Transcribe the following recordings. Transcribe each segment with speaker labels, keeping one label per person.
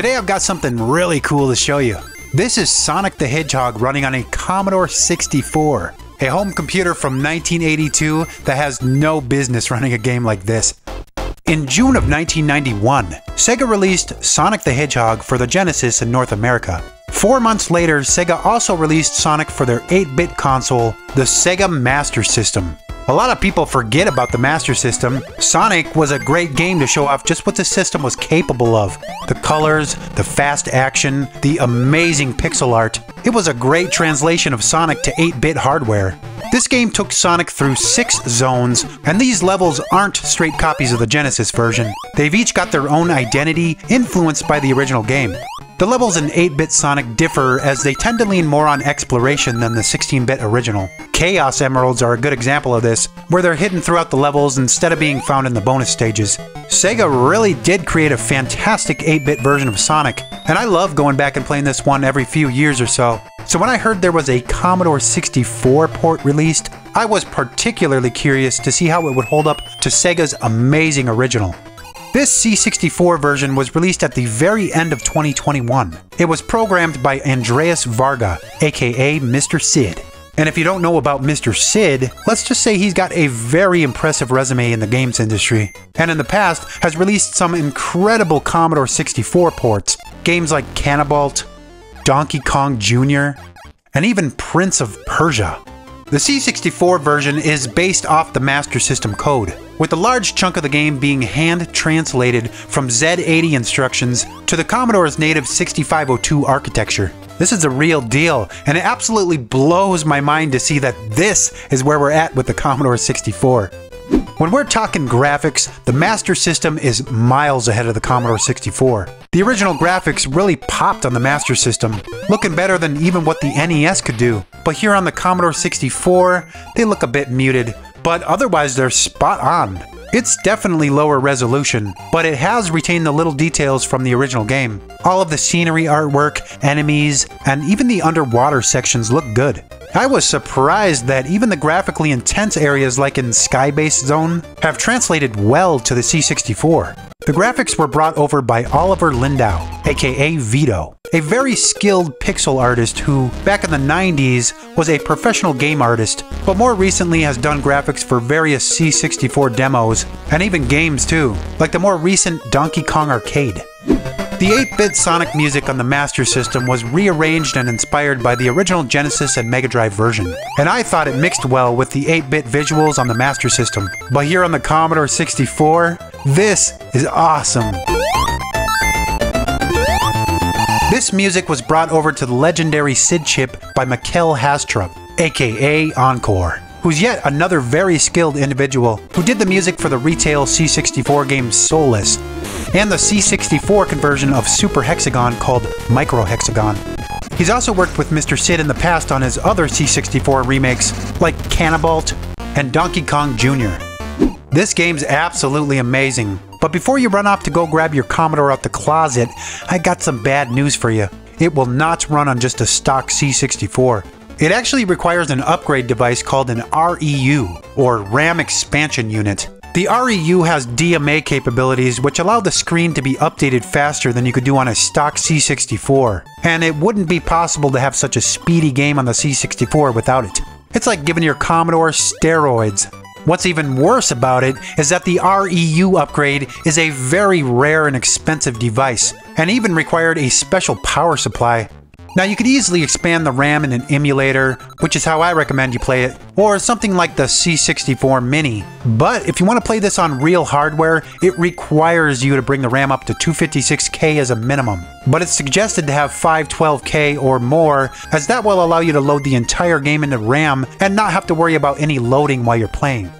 Speaker 1: Today I've got something really cool to show you. This is Sonic the Hedgehog running on a Commodore 64, a home computer from 1982 that has no business running a game like this. In June of 1991, Sega released Sonic the Hedgehog for the Genesis in North America. Four months later, Sega also released Sonic for their 8 bit console, the Sega Master System. A lot of people forget about the Master System. Sonic was a great game to show off just what the system was capable of. The colors, the fast action, the amazing pixel art. It was a great translation of Sonic to 8-bit hardware. This game took Sonic through six zones, and these levels aren't straight copies of the Genesis version. They've each got their own identity, influenced by the original game. The levels in 8-bit Sonic differ as they tend to lean more on exploration than the 16-bit original. Chaos Emeralds are a good example of this, where they're hidden throughout the levels instead of being found in the bonus stages. Sega really did create a fantastic 8-bit version of Sonic, and I love going back and playing this one every few years or so. So when I heard there was a Commodore 64 port released, I was particularly curious to see how it would hold up to Sega's amazing original. This C64 version was released at the very end of 2021. It was programmed by Andreas Varga, aka Mr. Sid. And if you don't know about Mr. Sid, let's just say he's got a very impressive resume in the games industry, and in the past has released some incredible Commodore 64 ports, games like Canabalt, Donkey Kong Jr., and even Prince of Persia. The C64 version is based off the Master System code, with a large chunk of the game being hand translated from Z80 instructions to the Commodore's native 6502 architecture. This is a real deal, and it absolutely blows my mind to see that this is where we're at with the Commodore 64. When we're talking graphics, the Master System is miles ahead of the Commodore 64. The original graphics really popped on the Master System, looking better than even what the NES could do. But here on the Commodore 64, they look a bit muted, but otherwise they're spot on. It's definitely lower resolution, but it has retained the little details from the original game. All of the scenery artwork, enemies, and even the underwater sections look good. I was surprised that even the graphically intense areas like in Skybase Zone have translated well to the C64. The graphics were brought over by Oliver Lindau, aka Veto, a very skilled pixel artist who, back in the 90s, was a professional game artist, but more recently has done graphics for various C64 demos, and even games too, like the more recent Donkey Kong Arcade. The 8-bit Sonic music on the Master System was rearranged and inspired by the original Genesis and Mega Drive version, and I thought it mixed well with the 8-bit visuals on the Master System. But here on the Commodore 64, this is awesome. This music was brought over to the legendary SID chip by Mikkel Hastrup, aka Encore, who's yet another very skilled individual who did the music for the retail C64 game Solus and the C64 conversion of Super Hexagon called Micro Hexagon. He's also worked with Mr. Sid in the past on his other C64 remakes like Canabalt and Donkey Kong Jr. This game's absolutely amazing, but before you run off to go grab your Commodore out the closet, I got some bad news for you. It will not run on just a stock C64. It actually requires an upgrade device called an REU, or RAM Expansion Unit. The REU has DMA capabilities which allow the screen to be updated faster than you could do on a stock C64, and it wouldn't be possible to have such a speedy game on the C64 without it. It's like giving your Commodore steroids. What's even worse about it is that the REU upgrade is a very rare and expensive device, and even required a special power supply. Now you could easily expand the RAM in an emulator, which is how I recommend you play it, or something like the C64 Mini. But if you want to play this on real hardware, it requires you to bring the RAM up to 256K as a minimum. But it's suggested to have 512K or more, as that will allow you to load the entire game into RAM and not have to worry about any loading while you're playing.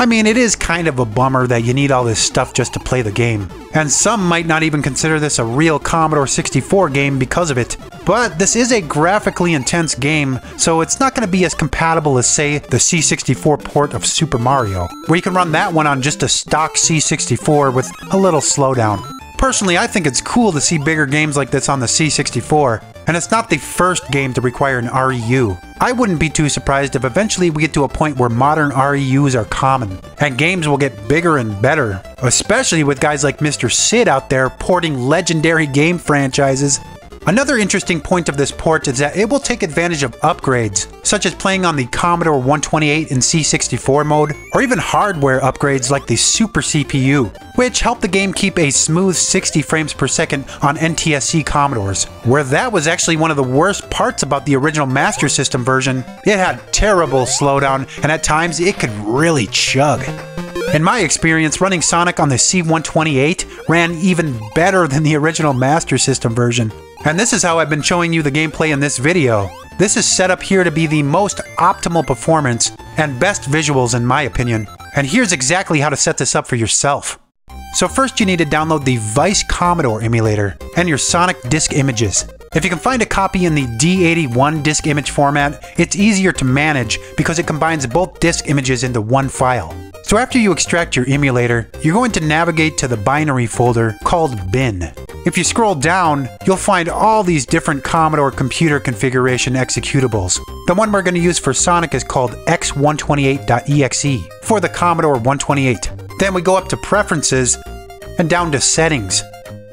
Speaker 1: I mean, it is kind of a bummer that you need all this stuff just to play the game. And some might not even consider this a real Commodore 64 game because of it. But this is a graphically intense game, so it's not going to be as compatible as, say, the C64 port of Super Mario, where you can run that one on just a stock C64 with a little slowdown. Personally, I think it's cool to see bigger games like this on the C64, and it's not the first game to require an REU. I wouldn't be too surprised if eventually we get to a point where modern REUs are common, and games will get bigger and better, especially with guys like Mr. Sid out there porting legendary game franchises Another interesting point of this port is that it will take advantage of upgrades, such as playing on the Commodore 128 in C64 mode, or even hardware upgrades like the Super CPU, which help the game keep a smooth 60 frames per second on NTSC Commodores, where that was actually one of the worst parts about the original Master System version. It had terrible slowdown, and at times it could really chug. In my experience, running Sonic on the C128 ran even better than the original Master System version. And this is how I've been showing you the gameplay in this video. This is set up here to be the most optimal performance and best visuals in my opinion. And here's exactly how to set this up for yourself. So first you need to download the Vice Commodore emulator and your Sonic disk images. If you can find a copy in the D81 disk image format, it's easier to manage because it combines both disk images into one file. So after you extract your emulator, you're going to navigate to the binary folder called bin. If you scroll down, you'll find all these different Commodore computer configuration executables. The one we're going to use for Sonic is called x128.exe for the Commodore 128. Then we go up to Preferences and down to Settings.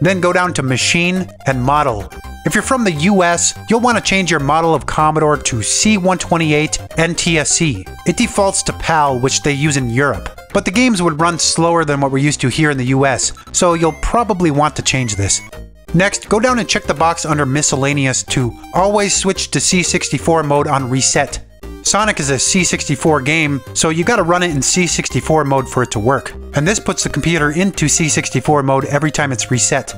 Speaker 1: Then go down to Machine and Model. If you're from the US, you'll want to change your model of Commodore to C128 NTSC. It defaults to PAL, which they use in Europe. But the games would run slower than what we're used to here in the US, so you'll probably want to change this. Next, go down and check the box under Miscellaneous to always switch to C64 mode on reset. Sonic is a C64 game, so you gotta run it in C64 mode for it to work. And this puts the computer into C64 mode every time it's reset.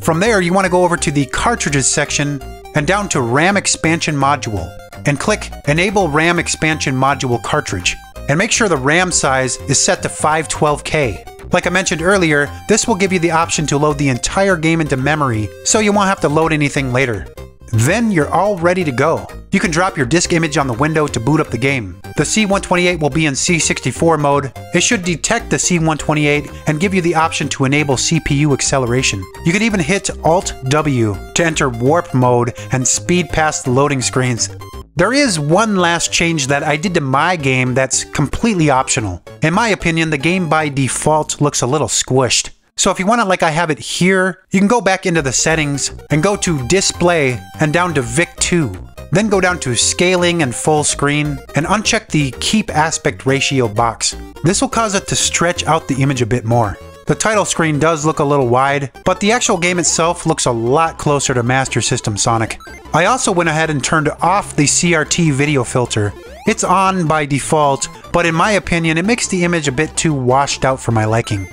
Speaker 1: From there, you want to go over to the Cartridges section and down to RAM Expansion Module, and click Enable RAM Expansion Module Cartridge. And make sure the RAM size is set to 512K. Like I mentioned earlier, this will give you the option to load the entire game into memory, so you won't have to load anything later. Then you're all ready to go. You can drop your disk image on the window to boot up the game. The C128 will be in C64 mode. It should detect the C128 and give you the option to enable CPU acceleration. You can even hit Alt-W to enter warp mode and speed past the loading screens. There is one last change that I did to my game that's completely optional. In my opinion, the game by default looks a little squished. So if you want it like I have it here, you can go back into the settings and go to display and down to VIC2. Then go down to scaling and full screen and uncheck the keep aspect ratio box. This will cause it to stretch out the image a bit more. The title screen does look a little wide, but the actual game itself looks a lot closer to Master System Sonic. I also went ahead and turned off the CRT video filter. It's on by default, but in my opinion it makes the image a bit too washed out for my liking.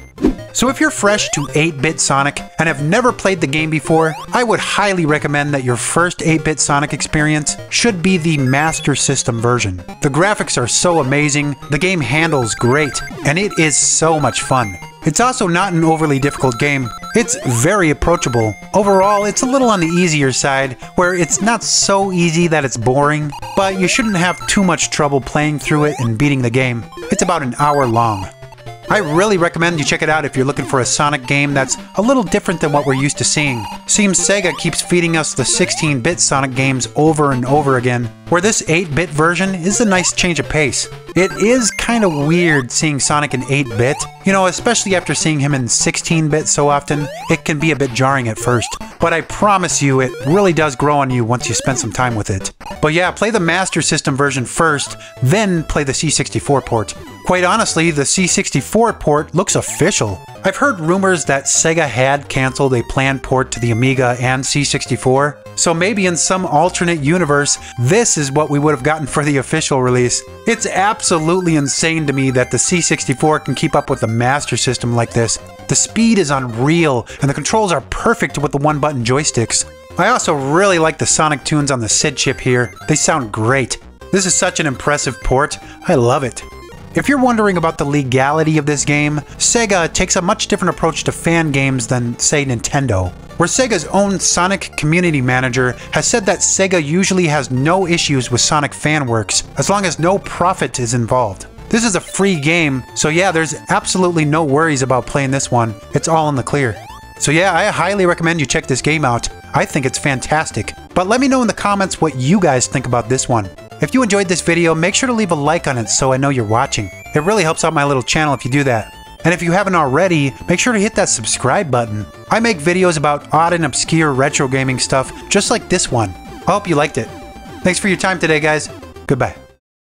Speaker 1: So if you're fresh to 8-bit Sonic and have never played the game before, I would highly recommend that your first 8-bit Sonic experience should be the Master System version. The graphics are so amazing, the game handles great, and it is so much fun. It's also not an overly difficult game. It's very approachable. Overall, it's a little on the easier side, where it's not so easy that it's boring, but you shouldn't have too much trouble playing through it and beating the game. It's about an hour long. I really recommend you check it out if you're looking for a Sonic game that's a little different than what we're used to seeing. Seems Sega keeps feeding us the 16-bit Sonic games over and over again, where this 8-bit version is a nice change of pace. It is kind of weird seeing Sonic in 8-bit, you know, especially after seeing him in 16-bit so often, it can be a bit jarring at first. But I promise you, it really does grow on you once you spend some time with it. But yeah, play the Master System version first, then play the C64 port. Quite honestly, the C64 port looks official. I've heard rumors that Sega had canceled a planned port to the Amiga and C64, so maybe in some alternate universe, this is what we would have gotten for the official release. It's absolutely insane to me that the C64 can keep up with the Master System like this. The speed is unreal, and the controls are perfect with the one button joysticks. I also really like the Sonic tunes on the SID chip here. They sound great. This is such an impressive port. I love it. If you're wondering about the legality of this game, Sega takes a much different approach to fan games than, say, Nintendo. Where Sega's own Sonic Community Manager has said that Sega usually has no issues with Sonic fan works, as long as no profit is involved. This is a free game, so yeah, there's absolutely no worries about playing this one. It's all in the clear. So yeah, I highly recommend you check this game out. I think it's fantastic. But let me know in the comments what you guys think about this one. If you enjoyed this video, make sure to leave a like on it so I know you're watching. It really helps out my little channel if you do that. And if you haven't already, make sure to hit that subscribe button. I make videos about odd and obscure retro gaming stuff just like this one. I hope you liked it. Thanks for your time today, guys. Goodbye.